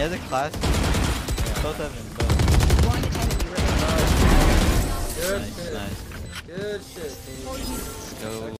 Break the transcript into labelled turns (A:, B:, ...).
A: he has a class. Both of them. Both.
B: One enemy remaining.
C: Good
A: Nice,
C: shit.
A: nice.
C: Good shit, Dude.
A: Let's Go.